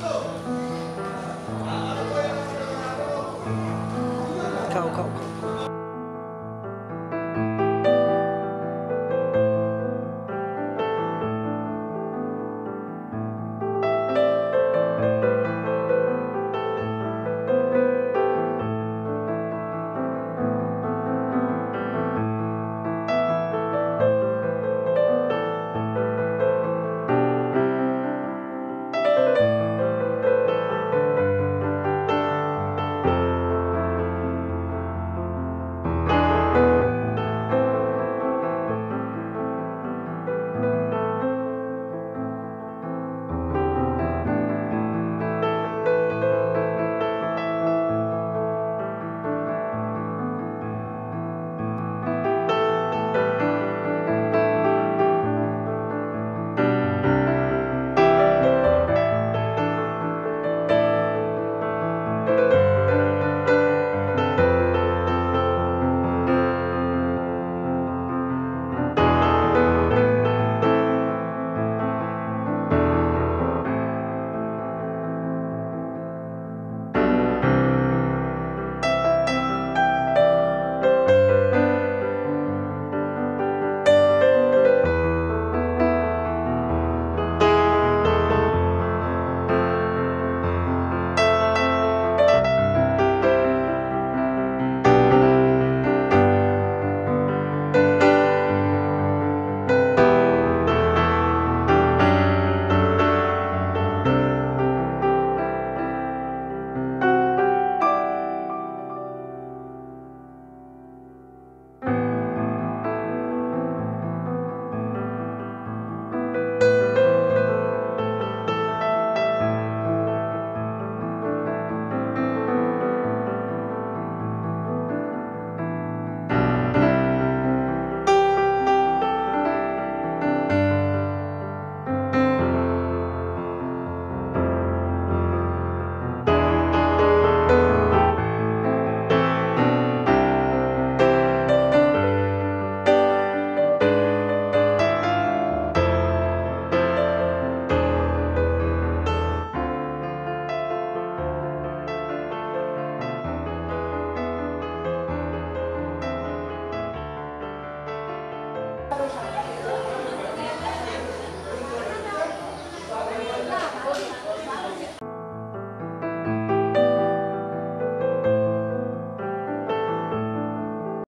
Santo.